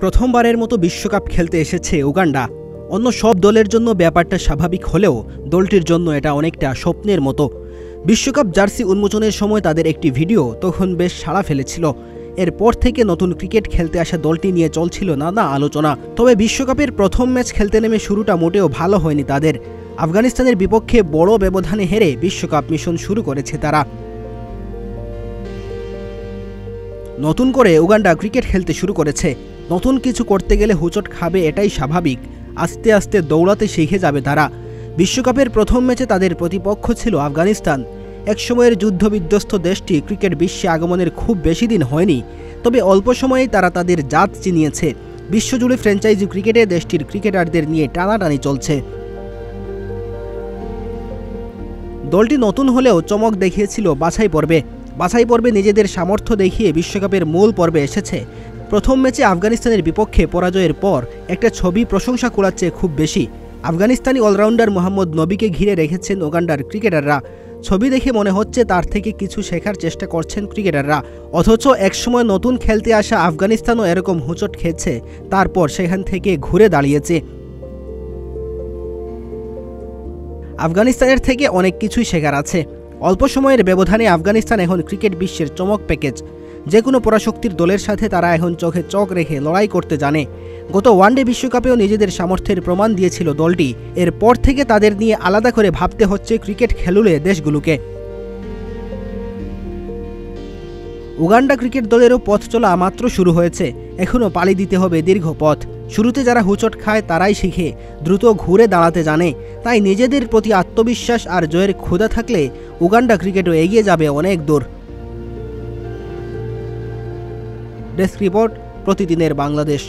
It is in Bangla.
প্রথমবারের মতো বিশ্বকাপ খেলতে এসেছে উগান্ডা। অন্য সব দলের জন্য ব্যাপারটা স্বাভাবিক হলেও দলটির জন্য এটা অনেকটা স্বপ্নের মতো। বিশ্বকাপ জার্সি উন্মোচনের সময় তাদের একটি ভিডিও তখন বেশ সাড়া ফেলেছিল। এরপর থেকে নতুন ক্রিকেট খেলতে আসা দলটি নিয়ে চলছিল নানা আলোচনা। তবে বিশ্বকাপের প্রথম ম্যাচ খেলতে নেমে শুরুটা মোটেও ভালো হয়নি তাদের। আফগানিস্তানের বিপক্ষে বড় ব্যবধানে হেরে বিশ্বকাপ মিশন শুরু করেছে তারা। নতুন করে উগান্ডা ক্রিকেট খেলতে শুরু করেছে। নতুন কিছু করতে গেলে হুচট খাবে এটাই স্বাভাবিক। আস্তে আস্তে দৌড়াতে শিখে যাবে তারা। বিশ্বকাপের প্রথম ম্যাচে তাদের প্রতিপক্ষ ছিল আফগানিস্তান। একসময়ের যুদ্ধবিধ্বস্ত দেশটি ক্রিকেট বিশ্বে আগমনের খুব বেশি দিন হয়নি, তবে অল্প সময়েই তারা তাদের জাত চিনিয়েছে। বিশ্বজুড়ে ফ্র্যাঞ্চাইজি ক্রিকেটে দেশটির ক্রিকেটারদের নিয়ে টানাটানি চলছে। দলটি নতুন হলেও চমক দেখিয়েছিল বাছাই পর্বে। বাছাই পর্বে নিজেদের সামর্থ্য দেখিয়ে বিশ্বকাপের মূল পর্বে এসেছে। প্রথম ম্যাচে আফগানিস্তানের বিপক্ষে পরাজয়ের পর একটা ছবি প্রশংসা কুড়াচ্ছে খুব বেশি। আফগানিস্তানি অলরাউন্ডার মোহাম্মদ নবীকে ঘিরে রেখেছেন ওগান্ডার ক্রিকেটাররা। ছবি দেখে মনে হচ্ছে তার থেকে কিছু শেখার চেষ্টা করছেন ক্রিকেটাররা। অথচ একসময় নতুন খেলতে আসা আফগানিস্তানও এরকম হুঁচট খেয়েছে। তারপর সেখান থেকে ঘুরে দাঁড়িয়েছে। আফগানিস্তানের থেকে অনেক কিছুই শেখার আছে। অল্প সময়ের ব্যবধানে আফগানিস্তান এখন ক্রিকেট বিশ্বের চমক প্যাকেজ। যে কোনো পরাশক্তির দলের সাথে তারা এখন চোখে চোখ রেখে লড়াই করতে জানে। গত ওয়ানডে বিশ্বকাপেও নিজেদের সামর্থ্যের প্রমাণ দিয়েছিল দলটি। এরপর থেকে তাদের নিয়ে আলাদা করে ভাবতে হচ্ছে ক্রিকেট খেলুলে দেশগুলোকে। উগান্ডা ক্রিকেট দলেরও পথ চলা মাত্র শুরু হয়েছে। এখনও পাড়ি দিতে হবে দীর্ঘ পথ। শুরুতে যারা হুচট খায়, তারাই শিখে। দ্রুত ঘুরে দাঁড়াতে জানে। তাই নিজেদের প্রতি আত্মবিশ্বাস আর জয়ের ক্ষুধা থাকলে উগান্ডা ক্রিকেটও এগিয়ে যাবে অনেক দূর। ডেস্ক রিপোর্ট প্রতিদিনের বাংলাদেশ।